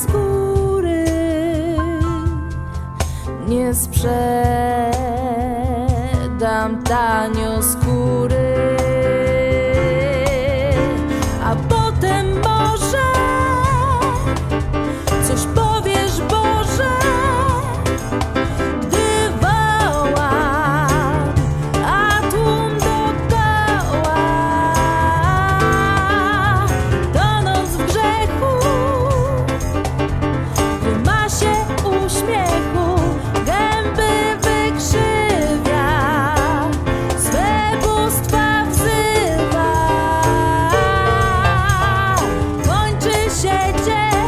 z góry. Nie sprzedam tanio skóry. legend